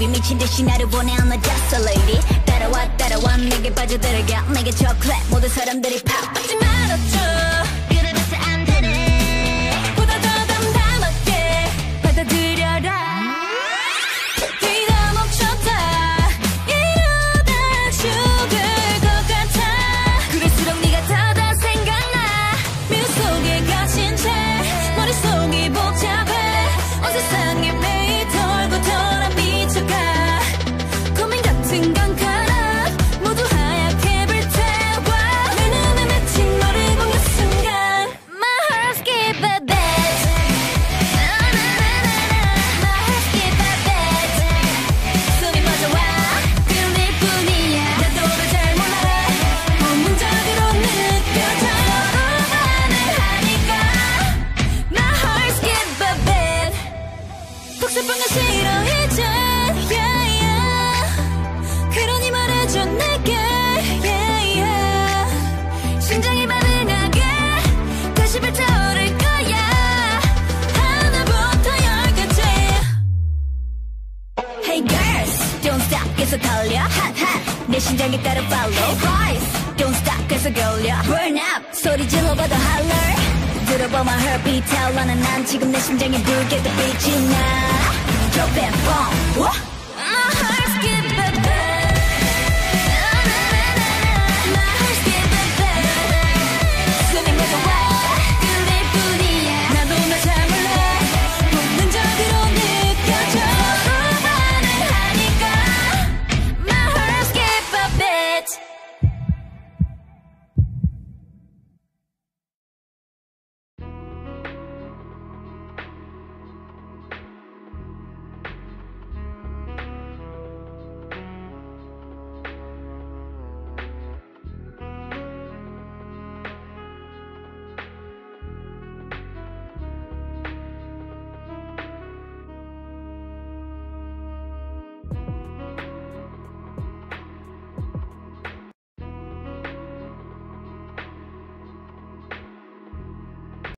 movie 미친 듯이 나를 보내. I'm not just a lady. 따라와 따라와. 내게 빠져들어가. 내게 초콜릿 모든 사람들이 팍 빠지 말아줘. 심장에 따라 follow Boys, don't stop 계속 올려 Burn up 소리 질러봐도 holler 들어봐 my heartbeat tell 나는 난 지금 내 심장에 불게 the beat your bad bomb. What?